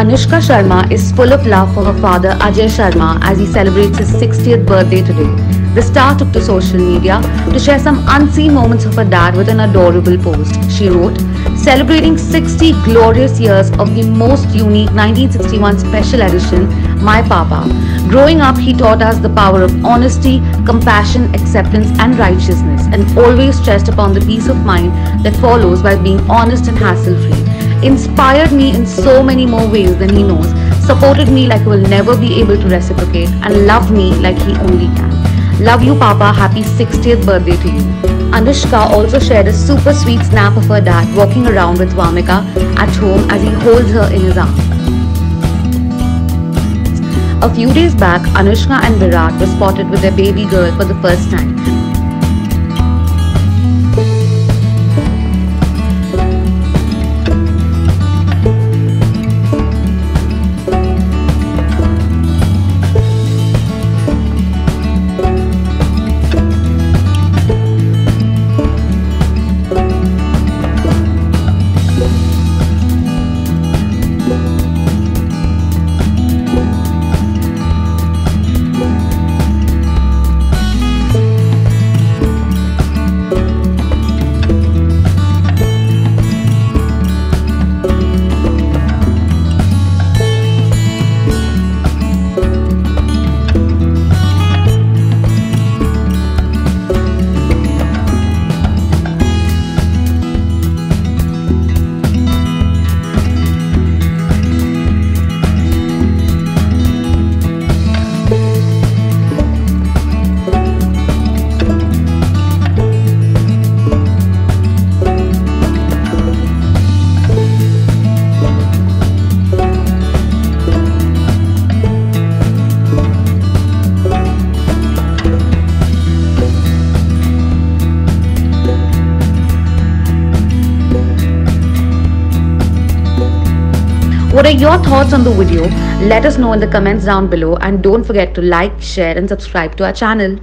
Anushka Sharma is full of love for her father Ajay Sharma as he celebrates his 60th birthday today. The star took to social media to share some unseen moments of her dad with an adorable post. She wrote, Celebrating 60 glorious years of the most unique 1961 special edition, My Papa. Growing up, he taught us the power of honesty, compassion, acceptance, and righteousness, and always stressed upon the peace of mind that follows by being honest and hassle free inspired me in so many more ways than he knows, supported me like he will never be able to reciprocate, and loved me like he only can. Love you, Papa. Happy 60th birthday to you. Anushka also shared a super sweet snap of her dad walking around with Vamika at home as he holds her in his arms. A few days back, Anushka and Virat were spotted with their baby girl for the first time. What are your thoughts on the video? Let us know in the comments down below and don't forget to like, share and subscribe to our channel.